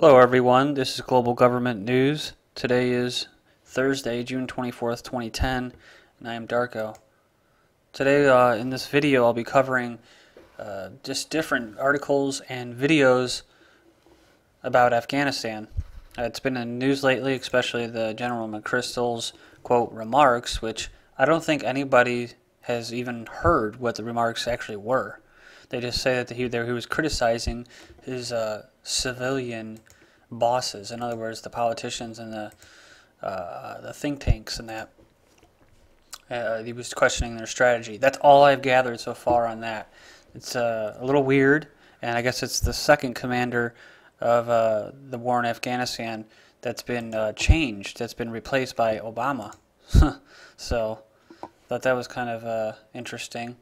Hello, everyone. This is Global Government News. Today is Thursday, June 24th, 2010, and I am Darko. Today, uh, in this video, I'll be covering uh, just different articles and videos about Afghanistan. Uh, it's been in news lately, especially the General McChrystal's quote remarks, which I don't think anybody has even heard what the remarks actually were. They just say that he, there, he was criticizing his uh, civilian bosses. In other words, the politicians and the uh, the think tanks and that. Uh, he was questioning their strategy. That's all I've gathered so far on that. It's uh, a little weird, and I guess it's the second commander of uh, the war in Afghanistan that's been uh, changed, that's been replaced by Obama. so, thought that was kind of uh, interesting.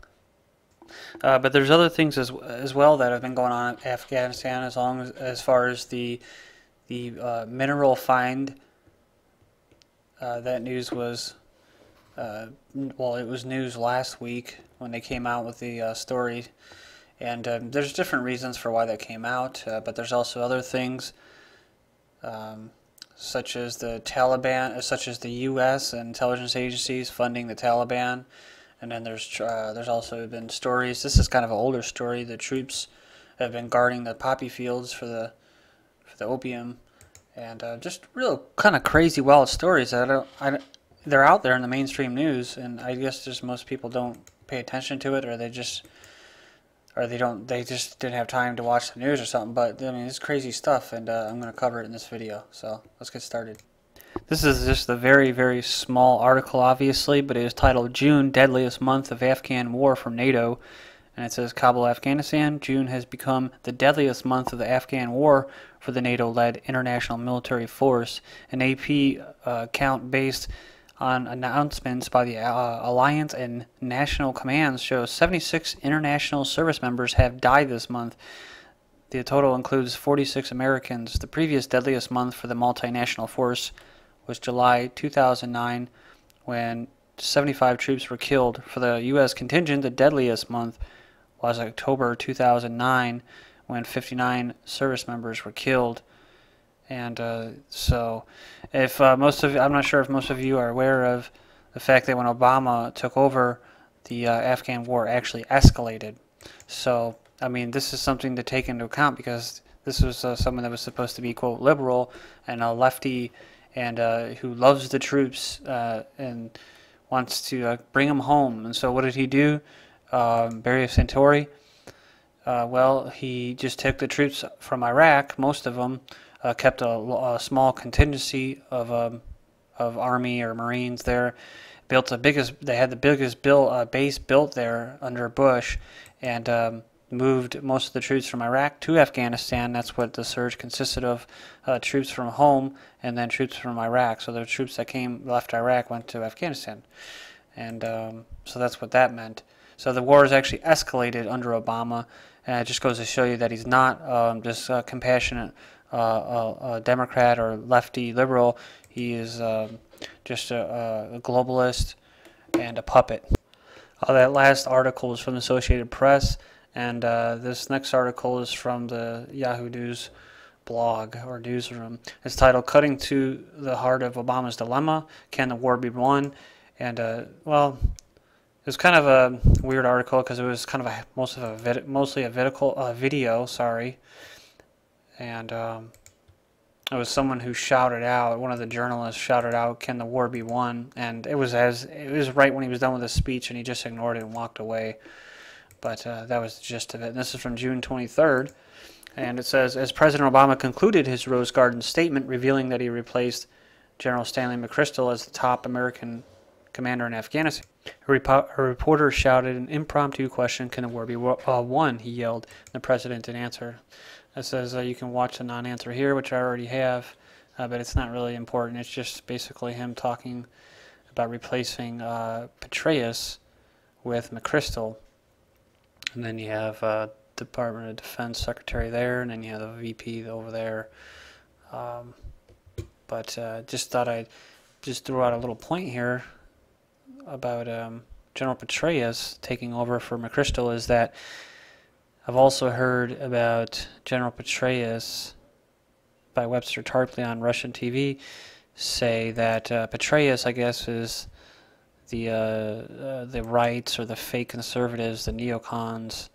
Uh, but there's other things as as well that have been going on in Afghanistan as long as as far as the the uh, mineral find. Uh, that news was uh, well, it was news last week when they came out with the uh, story, and um, there's different reasons for why that came out, uh, but there's also other things. Um, such as the Taliban, such as the U.S. and intelligence agencies funding the Taliban, and then there's uh, there's also been stories. This is kind of an older story. The troops have been guarding the poppy fields for the for the opium, and uh, just real kind of crazy wild stories that I don't, I, they're out there in the mainstream news, and I guess just most people don't pay attention to it, or they just or they don't they just didn't have time to watch the news or something. But I mean, it's crazy stuff, and uh, I'm going to cover it in this video. So let's get started. This is just a very, very small article, obviously, but it is titled June Deadliest Month of Afghan War from NATO. And it says Kabul, Afghanistan. June has become the deadliest month of the Afghan war for the NATO led international military force. An AP uh, count based on announcements by the uh, Alliance and national commands shows 76 international service members have died this month. The total includes 46 Americans. The previous deadliest month for the multinational force was July 2009 when 75 troops were killed. For the U.S. contingent, the deadliest month was October 2009 when 59 service members were killed. And uh, so, if uh, most of I'm not sure if most of you are aware of the fact that when Obama took over, the uh, Afghan war actually escalated. So, I mean, this is something to take into account because this was uh, someone that was supposed to be quote liberal and a lefty and uh, who loves the troops uh, and wants to uh, bring them home. And so, what did he do? Um, Barry Soetoro. Uh, well, he just took the troops from Iraq, most of them, uh, kept a, a, small contingency of um, of army or marines there. Built the biggest. They had the biggest base built there under Bush, and um, moved most of the troops from Iraq to Afghanistan. That's what the surge consisted of: uh, troops from home and then troops from Iraq. So the troops that came left Iraq went to Afghanistan, and um, so that's what that meant. So the war has actually escalated under Obama, and it just goes to show you that he's not um, just a compassionate uh, a, a Democrat or lefty liberal. He is um, just a, a, globalist and a puppet. Uh, that last article was from the Associated Press. And uh, this next article is from the Yahoo News blog or newsroom. It's titled "Cutting to the Heart of Obama's Dilemma: Can the War Be Won?" And uh, well, it's kind of a weird article because it was kind of a most of a vid, mostly a video, uh, video, sorry, and um, it was someone who shouted out. One of the journalists shouted out, "Can the war be won?" And it was as it was right when he was done with his speech, and he just ignored it and walked away. But uh, that was the gist of it. And this is from June 23rd. And it says As President Obama concluded his Rose Garden statement revealing that he replaced General Stanley McChrystal as the top American commander in Afghanistan, a, a reporter shouted an impromptu question Can the war be uh, won? He yelled. The president didn't answer. It says uh, you can watch the non answer here, which I already have, uh, but it's not really important. It's just basically him talking about replacing uh, Petraeus with McChrystal and then you have uh, Department of Defense Secretary there, and then you have the VP over there. Um, but uh, just thought I'd just throw out a little point here about um, General Petraeus taking over for McChrystal is that I've also heard about General Petraeus by Webster Tarpley on Russian TV say that uh, Petraeus, I guess, is the uh, uh, the rights or the fake conservatives, the neocons,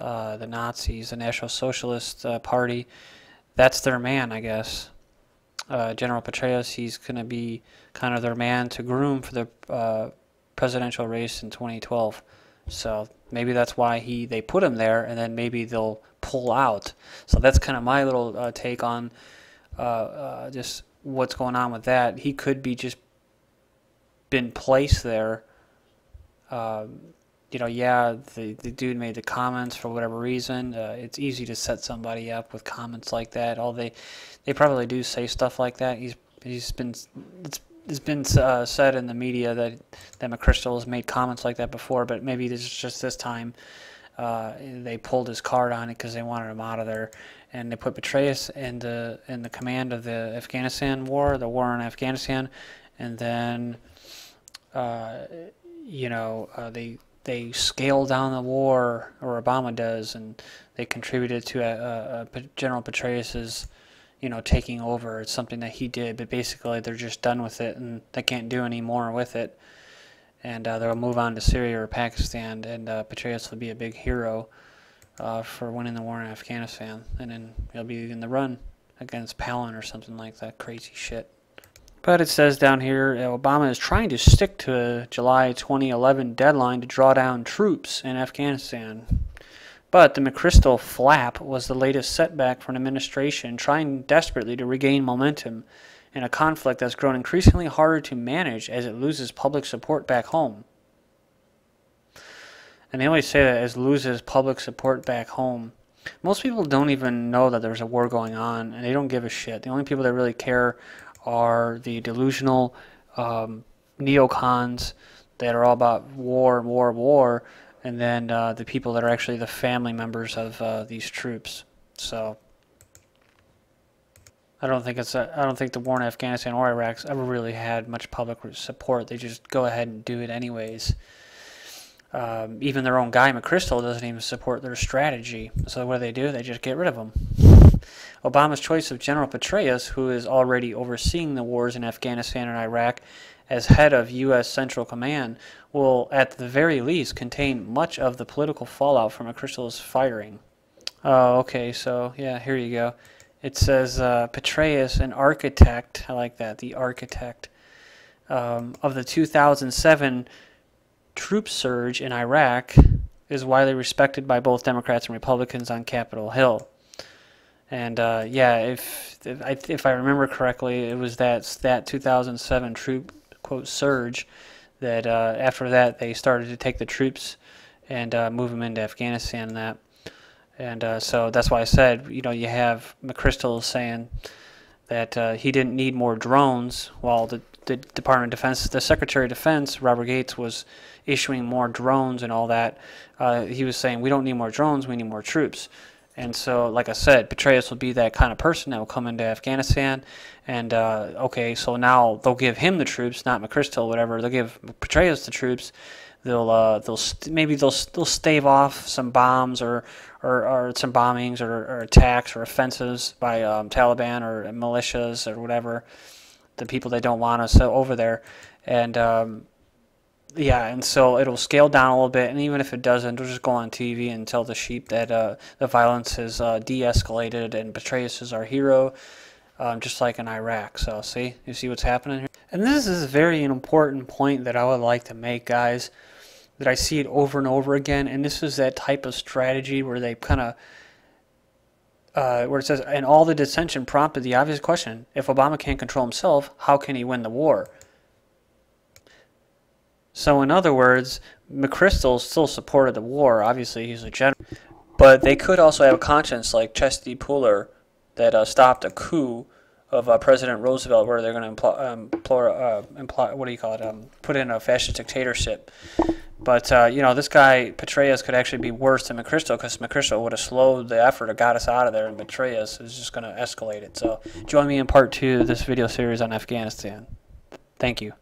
uh, the Nazis, the National Socialist uh, Party. That's their man, I guess. Uh, General Petraeus, he's going to be kind of their man to groom for the presidential race in 2012. So maybe that's why he they put him there, and then maybe they'll pull out. So that's kind of my little take on just what's going on with that. He could be just been placed there. Um, you know, yeah, the, the dude made the comments for whatever reason. Uh, it's easy to set somebody up with comments like that. All they they probably do say stuff like that. He's he's been it's it's been uh, said in the media that that McChrystal has made comments like that before, but maybe this is just this time. Uh, they pulled his card on it because they wanted him out of there, and they put Petraeus in the in the command of the Afghanistan war, the war in Afghanistan, and then, uh, you know, uh, they they scale down the war, or Obama does, and they contributed to a, a, a General Petraeus's, you know, taking over. It's something that he did, but basically they're just done with it, and they can't do any more with it and uh, they'll move on to Syria or Pakistan, and uh, Petraeus will be a big hero uh, for winning the war in Afghanistan, and then he'll be in the run against Palin or something like that crazy shit. But it says down here Obama is trying to stick to a July 2011 deadline to draw down troops in Afghanistan. But the McChrystal flap was the latest setback for an administration trying desperately to regain momentum in a conflict that's grown increasingly harder to manage as it loses public support back home. And they always say that as loses public support back home. Most people don't even know that there's a war going on, and they don't give a shit. The only people that really care are the delusional um, neocons that are all about war, war, war, and then uh, the people that are actually the family members of uh, these troops. So I don't think it's a, I don't think the war in Afghanistan or Iraq's ever really had much public support. They just go ahead and do it anyways. Um, even their own guy McChrystal doesn't even support their strategy. So what do they do? They just get rid of him. Obama's choice of General Petraeus, who is already overseeing the wars in Afghanistan and Iraq as head of U.S. Central Command, will at the very least contain much of the political fallout from McChrystal's firing. Oh, okay. So yeah, here you go. It says uh, Petraeus, an architect, I like that, the architect um, of the 2007 troop surge in Iraq, is widely respected by both Democrats and Republicans on Capitol Hill. And uh, yeah, if if I, if I remember correctly, it was that that 2007 troop quote surge that uh, after that they started to take the troops and uh, move them into Afghanistan. And that and uh, so that's why I said, you know, you have McChrystal saying that uh, he didn't need more drones, while the, the Department of Defense, the Secretary of Defense, Robert Gates, was issuing more drones and all that. Uh, he was saying, we don't need more drones, we need more troops. And so, like I said, Petraeus will be that kind of person that will come into Afghanistan. And, uh, okay, so now they'll give him the troops, not McChrystal, whatever. They'll give Petraeus the troops they'll uh, they'll maybe they'll they'll stave off some bombs or or, or some bombings or, or, attacks or offensives by um, Taliban or militias or whatever the people they don't want us over there and um, yeah and so it'll scale down a little bit and even if it doesn't it'll just go on TV and tell the sheep that uh, the violence has uh, de-escalated and Petraeus is our hero um, just like in Iraq so see you see what's happening here and this is a very important point that I would like to make guys that I see it over and over again. And this is that type of strategy where they kind of, uh, where it says, and all the dissension prompted the obvious question if Obama can't control himself, how can he win the war? So, in other words, McChrystal still supported the war. Obviously, he's a general. But they could also have a conscience like Chesty Puller that uh, stopped a coup of uh, President Roosevelt where they're going to um, uh, what do you call it, um, put in a fascist dictatorship. But uh, you know, this guy Petraeus could actually be worse than McChrystal because McChrystal would have slowed the effort or got us out of there, and Petraeus is just going to escalate it. So join me in part two of this video series on Afghanistan. Thank you.